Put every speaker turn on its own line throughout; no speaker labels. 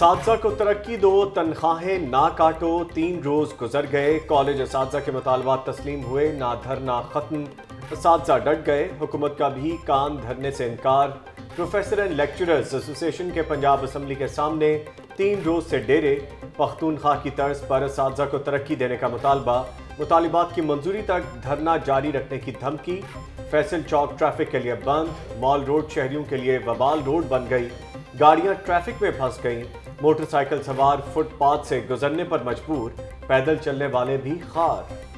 اساتذہ کو ترقی دو، تنخواہیں نہ کاٹو، تین روز گزر گئے، کالج اساتذہ کے مطالبات تسلیم ہوئے، نہ دھرنا ختم، اساتذہ ڈٹ گئے، حکومت کا بھی کان دھرنے سے انکار۔ پروفیسر اینڈ لیکچررز ایسوسیشن کے پنجاب اسمبلی کے سامنے تین روز سے ڈیرے پختونخوا کی طرز پر اساتذہ کو ترقی دینے کا مطالبہ۔ مطالبات کی منظوری تک دھرنا جاری رکھنے کی دھمکی۔ فیصل چوک ٹریفک کے لیے بند، مال روڈ شہریوں کے لیے وبال روڈ بن گئی۔ گاڑیاں ٹریفک میں پھنس گئیں۔ موٹر سائیکل سوار فٹ پاتھ سے گزرنے پر مجبور پیدل چلنے والے بھی خار۔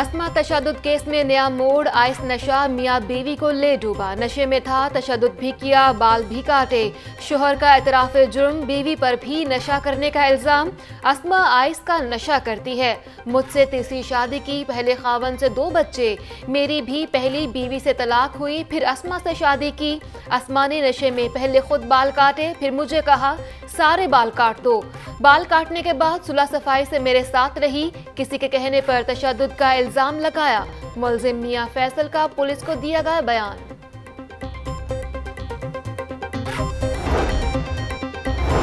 اسما تشدد کیس میں نیا موڑ، آئس نشہ، میاں بیوی کو لے ڈوبا۔ نشے میں تھا، تشدد بھی کیا، بال بھی کاٹے۔ شوہر کا اعتراف جرم، بیوی پر بھی نشہ کرنے کا الزام۔ اسما آئس کا نشہ کرتی ہے۔ مجھ سے تیسری شادی کی، پہلے خاون سے دو بچے۔ میری بھی پہلی بیوی سے طلاق ہوئی، پھر اسما سے شادی کی۔ اسما نے نشے میں پہلے خود بال کاٹے، پھر مجھے کہا، سارے بال کاٹ دو۔ بال کاٹنے کے بعد صلح صفائی سے میرے ساتھ رہی۔ کسی کے کہنے پر تشدد کا الزام لگایا۔ ملزم میاں فیصل کا پولیس کو دیا گیا بیان۔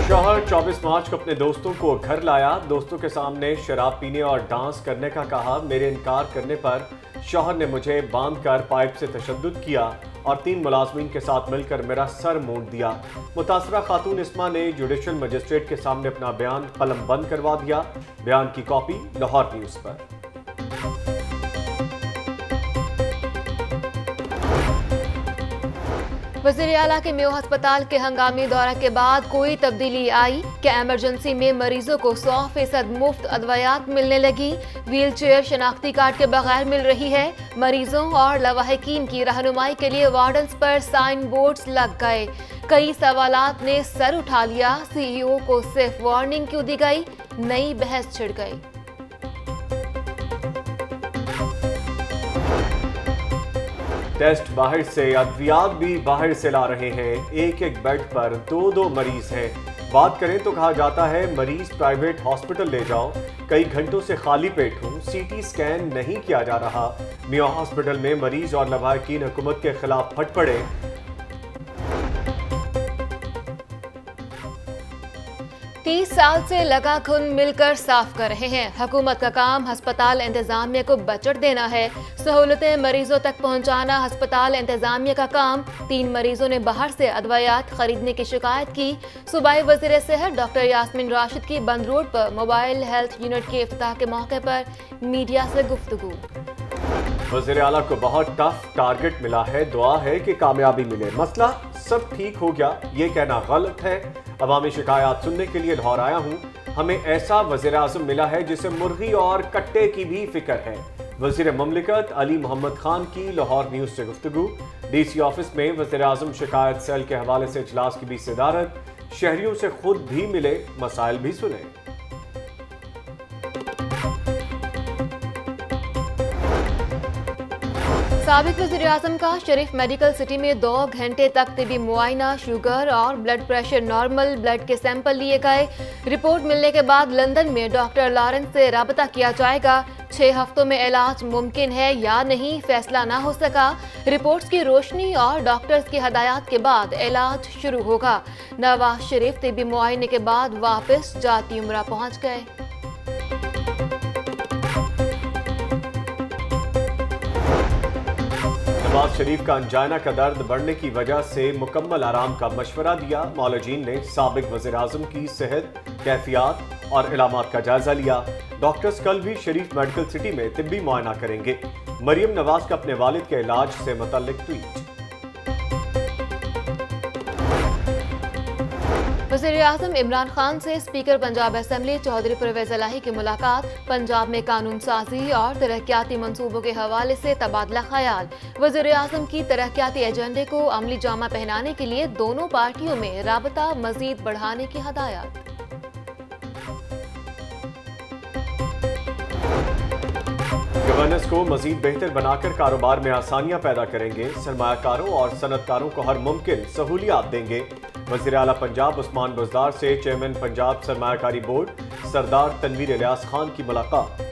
شوہر چوبیس مارچ کو اپنے دوستوں کو گھر لایا۔ دوستوں کے سامنے شراب پینے اور ڈانس کرنے کا کہا۔ میرے انکار کرنے پر شوہر نے مجھے باندھ کر پائپ سے تشدد کیا اور تین ملازمین کے ساتھ مل کر میرا سر مونڈ دیا۔ متاثرہ خاتون اسما نے جوڈیشل مجسٹریٹ کے سامنے اپنا بیان قلم بند کروا دیا۔ بیان کی کاپی لاہور نیوز پر۔
وزیر اعلیٰ کے میو ہسپتال کے ہنگامی دورہ کے بعد کوئی تبدیلی آئی کہ ایمرجنسی میں مریضوں کو سو فیصد مفت ادویات ملنے لگی ویل چیئر شناختی کارڈ کے بغیر مل رہی ہے۔ مریضوں اور لواحقین کی رہنمائی کے لیے وارڈنز پر سائن بورڈز لگ گئے۔ کئی سوالات نے سر اٹھا لیا۔ سی ای او کو صرف وارننگ کیوں دی گئی؟ نئی بحث چھڑ گئی۔
ٹیسٹ باہر سے ادویات بھی باہر سے لا رہے ہیں۔ ایک ایک بیڈ پر دو دو مریض ہیں۔ بات کریں تو کہا جاتا ہے مریض پرائیویٹ ہاسپٹل لے جاؤ۔ کئی گھنٹوں سے خالی پیٹ ہوں۔ سی ٹی سکین نہیں کیا جا رہا۔ میو ہاسپٹل میں مریض اور لواحقین حکومت کے خلاف پھٹ پڑے۔
سال سے لگا کھن مل کر صاف کر رہے ہیں۔ حکومت کا کام ہسپتال انتظامیہ کو بچٹ دینا ہے۔ سہولتیں مریضوں تک پہنچانا ہسپتال انتظامیہ کا کام۔ تین مریضوں نے باہر سے ادویات خریدنے کی شکایت کی۔ صوبائی وزیر صحت ڈاکٹر یاسمین راشد کی بند روڈ پر موبائل ہیلتھ یونٹ کے افتتاح کے موقع پر میڈیا سے گفتگو۔
وزیر اعلیٰ کو بہت ٹف ٹارگٹ ملا ہے، دعا ہے کہ کامیابی ملے۔ مسئلہ سب ٹھیک ہو گیا، یہ کہنا غلط ہے۔ عوامی شکایات سننے کے لیے لاہور آیا ہوں۔ ہمیں ایسا وزیر اعظم ملا ہے جسے مرغی اور کٹے کی بھی فکر ہے۔ وزیر مملکت علی محمد خان کی لاہور نیوز سے گفتگو۔ ڈی سی آفس میں وزیر اعظم شکایت سیل کے حوالے سے اجلاس کی بھی صدارت۔ شہریوں سے خود بھی ملے، مسائل بھی سنے۔
سابق وزیر اعظم کا شریف میڈیکل سٹی میں دو گھنٹے تک طبی معائنہ، شوگر اور بلڈ پریشر نارمل بلڈ کے سیمپل لیے گئے۔ رپورٹ ملنے کے بعد لندن میں ڈاکٹر لارنس سے رابطہ کیا جائے گا۔ چھ ہفتوں میں علاج ممکن ہے یا نہیں فیصلہ نہ ہو سکا۔ رپورٹس کی روشنی اور ڈاکٹرز کی ہدایات کے بعد علاج شروع ہوگا۔ نواز شریف طبی معائنے کے بعد واپس جاتی عمرہ پہنچ گئے۔
نواز شریف کا انجائنا کا درد بڑھنے کی وجہ سے مکمل آرام کا مشورہ دیا مولوجین نے سابق وزیر اعظم کی صحت، کیفیات اور علامات کا جائزہ لیا۔ ڈاکٹرز کل بھی شریف میڈیکل سٹی میں طبی معائنہ کریں گے۔ مریم نواز کا اپنے والد کے علاج سے متعلق ٹویٹ۔
وزیر اعظم عمران خان سے اسپیکر پنجاب اسمبلی چودھری پرویز الہی کی ملاقات، پنجاب میں قانون سازی اور ترقیاتی منصوبوں کے حوالے سے تبادلہ خیال۔ وزیر اعظم کی ترقیاتی ایجنڈے کو عملی جامہ پہنانے کے لیے دونوں پارٹیوں میں رابطہ مزید بڑھانے کی ہدایات۔
گورننس کو مزید بہتر بنا کر کاروبار میں آسانیاں پیدا کریں گے، سرمایہ کاروں اور صنعت کاروں کو ہر ممکن سہولیات دیں گے۔ وزیر اعلیٰ پنجاب عثمان بزدار سے چیئرمین پنجاب سرمایہ کاری بورڈ سردار تنویر الیاس خان کی ملاقات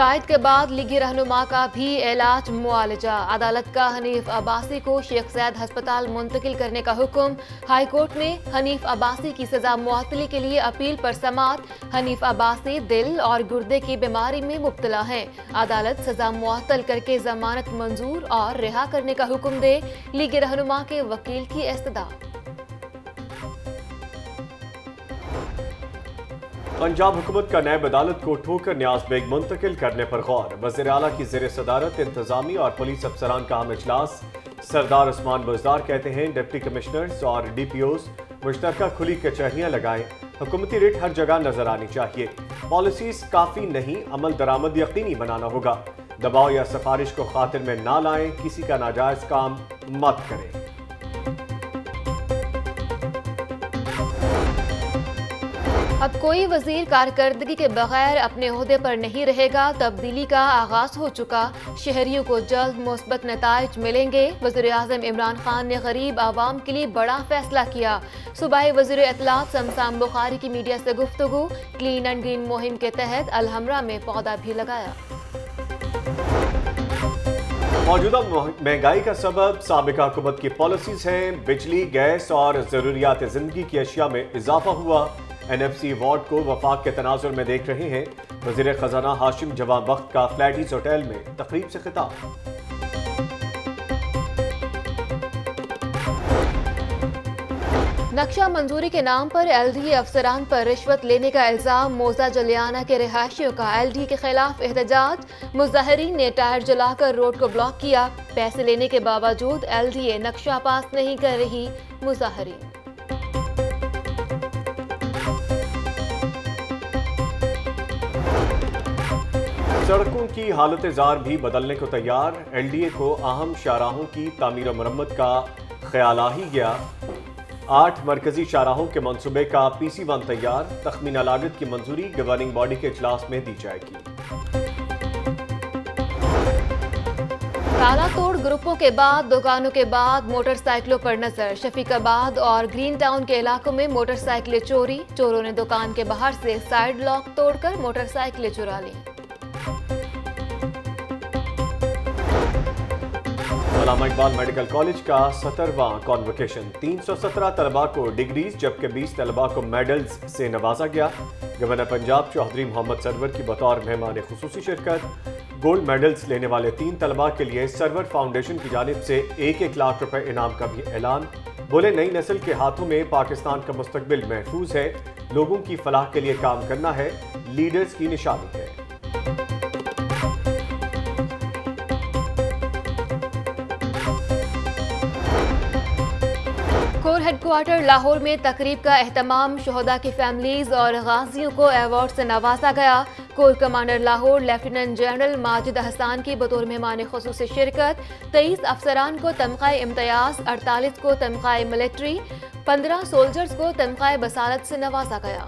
قائد کے بعد لیگی رہنما کا بھی علاج معالجہ۔ عدالت کا حنیف عباسی کو شیخ زید ہسپتال منتقل کرنے کا حکم۔ ہائی کورٹ میں حنیف عباسی کی سزا معطلی کے لیے اپیل پر سماعت۔ حنیف عباسی دل اور گردے کی بیماری میں مبتلا ہیں۔ عدالت سزا معطل کر کے ضمانت منظور اور رہا کرنے کا حکم دے۔ لیگی رہنما کے وکیل کی استدا
پنجاب حکومت کا نیب عدالت کو ٹھوکر نیاز بیگ منتقل کرنے پر غور۔ وزیر اعلیٰ کی زیر صدارت انتظامی اور پولیس افسران کا اہم اجلاس۔ سردار عثمان بزدار کہتے ہیں، ڈپٹی کمشنرز اور ڈی پی اوز مشترکہ کھلی کچہریاں لگائیں۔ حکومتی ریٹ ہر جگہ نظر آنی چاہیے۔ پالیسیز کافی نہیں، عمل درآمد یقینی بنانا ہوگا۔ دباؤ یا سفارش کو خاطر میں نہ لائیں، کسی کا ناجائز کام مت کریں۔
کوئی وزیر کارکردگی کے بغیر اپنے عہدے پر نہیں رہے گا، تبدیلی کا آغاز ہو چکا۔ شہریوں کو جلد مثبت نتائج ملیں گے۔ وزیر اعظم عمران خان نے غریب عوام کے لیے بڑا فیصلہ کیا۔ صوبائی وزیر اطلاعات سمسام بخاری کی میڈیا سے گفتگو، کلین اینڈ گرین مہم کے تحت الحمرہ میں پودا بھی لگایا۔
موجودہ مہنگائی کا سبب سابقہ حکومت کی پالیسیز ہیں۔ بجلی، گیس اور ضروریات زندگی کی اشیاء میں اضافہ ہوا۔ این ایف سی وارڈ کو وفاق کے تناظر میں دیکھ رہے ہیں۔ وزیر خزانہ ہاشم جوان وقت کا فلیٹیز ہوٹل میں تقریب سے خطاب۔
نقشہ منظوری کے نام پر ایل ڈی افسران پر رشوت لینے کا الزام، موزہ جلیانہ کے رہائشیوں کا ایل ڈی کے خلاف احتجاج۔ مظاہرین نے ٹائر جلا کر روڈ کو بلاک کیا۔ پیسے لینے کے باوجود ایل ڈی اے نقشہ پاس نہیں کر رہی۔ مظاہرین
سڑکوں کی حالت زار بھی بدلنے کو تیار۔ ایل ڈی اے کو اہم شاہراہوں کی تعمیر و مرمت کا خیال آ ہی گیا۔ آٹھ مرکزی شاہراہوں کے منصوبے کا پی سی ون تیار۔ تخمینہ لاگت کی منظوری گورننگ باڈی کے اجلاس میں دی جائے گی۔
تالا توڑ گروپوں کے بعد دکانوں کے بعد موٹر سائیکلوں پر نظر۔ شفیق آباد اور گرین ٹاؤن کے علاقوں میں موٹر سائیکلیں چوری۔ چوروں نے دکان کے باہر سے سائیڈ لاک توڑ کر موٹر سائیکلیں چورا لیں۔
علامہ اقبال میڈیکل کالج کا سترواں کانوکیشن تین سو سترہ طلباء کو ڈگریز جبکہ بیس طلباء کو میڈلز سے نوازا گیا۔ گورنر پنجاب چوہدری محمد سرور کی بطور مہمان خصوصی شرکت۔ گولڈ میڈلز لینے والے تین طلباء کے لیے سرور فاؤنڈیشن کی جانب سے ایک ایک لاکھ روپے انعام کا بھی اعلان۔ بولے، نئی نسل کے ہاتھوں میں پاکستان کا مستقبل محفوظ ہے۔ لوگوں کی فلاح کے لیے کام کرنا ہے۔ لیڈرز کی نشانی۔ ہے
ہیڈ کوارٹر لاہور میں تقریب کا اہتمام شہدہ کی فیملیز اور غازیوں کو ایوارڈ سے نوازا گیا۔ Corps commander Lahore lieutenant general Majid Hassan کی بطور مہمان خصوصی شرکت تیئیس افسران کو تمخہ امتیاز، اڑتالیس کو تمخہ ملٹری پندرہ سولجرز کو تمخہ بسالت سے نوازا گیا۔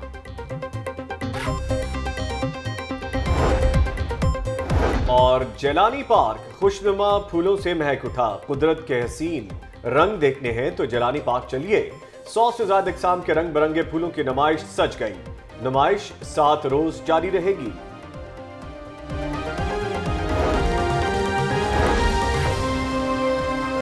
اور جیلانی پارک خوشنما پھولوں سے مہک اٹھا، قدرت کے حسین۔ رنگ دیکھنے ہیں تو جلانی پاک چلیے۔ سو سے زیادہ اقسام کے رنگ برنگے پھولوں کی نمائش سج گئی۔ نمائش سات روز جاری رہے گی۔